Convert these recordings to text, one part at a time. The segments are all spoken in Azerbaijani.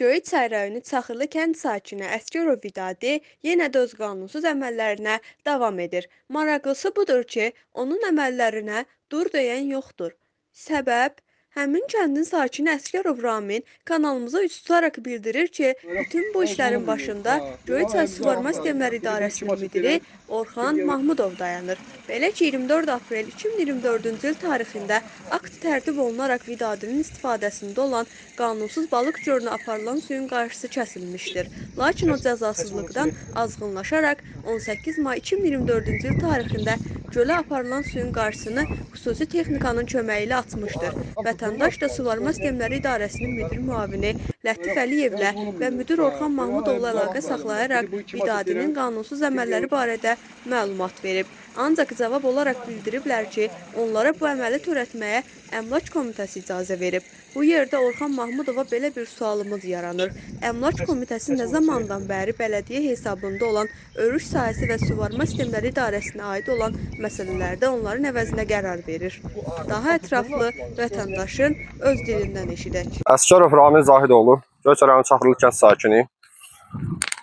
Göyçay rayonu Çaxırlı kənd sakini Əsgərov Vidadi yenə də öz qanunsuz əməllərinə davam edir. Maraqlısı budur ki, onun əməllərinə dur deyən yoxdur. Səbəb Həmin kəndin sakini Əsgərov Ramin kanalımıza üz tutaraq bildirir ki, bütün bu işlərin başında Göyçay Suvarma Sistemləri İdarəsinin müdiri Orxan Mahmudov dayanır. Belə ki, 24 aprel 2024-cü il tarixində akt tərtib olunaraq Vidadinin istifadəsində olan qanunsuz balıq gölünə aparılan suyun qarşısı kəsilmişdir. Lakin o cəzasızlıqdan azğınlaşaraq 18 may 2024-cü il tarixində gölə aparılan suyun qarşısını xüsusi texnikanın köməyi ilə açmışdır. Vətəndaş da Suvarma Sistemləri İdarəsinin müdir müavini Lətif Əliyevlə və müdir Orxan Mahmudovla əlaqə saxlayaraq Vidadinin qanunsuz əməlləri barədə məlumat verib. Ancaq cavab olaraq bildiriblər ki, onlara bu əməli törətməyə Əmlak Komitəsi icazə verib. Bu yerdə Orxan Mahmudova belə bir sualımız yaranır. Əmlak Komitəsi nə zamandan bəri bələdiyyə hesabında olan örüş sahəsi və suvarma sistemləri idarəsinə aid olan məsələlərdə onların əvəzinə qərar verir? Daha ətraflı vətəndaşın öz dilindən eşidək. Əsgərov Ramin Zahidoğlu, Göyçay rayonu Çaxırlı kənd sakini.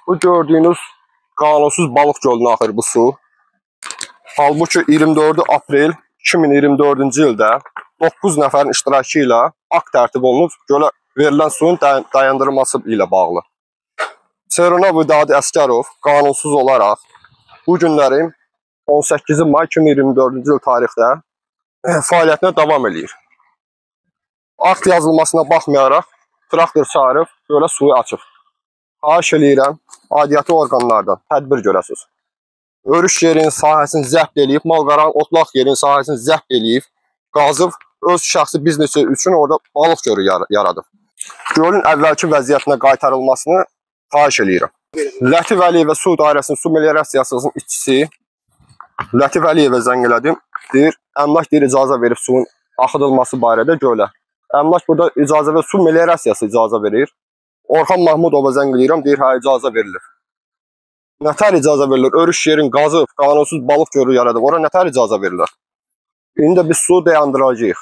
Bu gördüyünüz qanunsuz balıq gölünə axır bu su. Halbuki 24 aprel 2024-cü ildə 9 nəfərin iştirakı ilə akt tərtib olunub gölə verilən suyun day- dayandırılması ilə bağlı. Serona Vidadi Əsgərov qanunsuz olaraq bu günlərin 18 may 2024-cü il tarixdə eh, fəaliyyətinə davam eləyir. Akt yazılmasına baxmayaraq traktor çağırıb gölə suyu açıb. Xahiş eləyirəm, aidiyyəti orqanlardan tədbir görəsiniz. Örüş yerinin sahəsini zəbt eləyib, malqaran otlaq yerinin sahəsini zəbt eləyib, qazıb öz şəxsi biznesi üçün orada balıq gölü yar yaradıb. Gölün əvvəlki vəziyyətinə qaytarılmasını xahiş eləyirəm. Lətif Əliyevə su idarəsinin su meliorasiyasının işçisi Lətif Əliyevə zəng elədim. Deyir, əmlak deyir icazə verib suyun axıdılması barədə gölə. Əmlak burada icazə və su meliorasiyası icazə verir. Orxan Mahmudova zəng eləyirəm, deyir, hə icazə verilir. Nətər icazə verilir? Örüş yerin qazıb, qanunsuz balıq gölü yaradıb. Ora nətər icazə verilir? İndi də biz su dayandıracağıq.